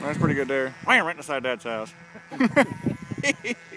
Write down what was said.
That's pretty good there. I Wham, right inside Dad's house.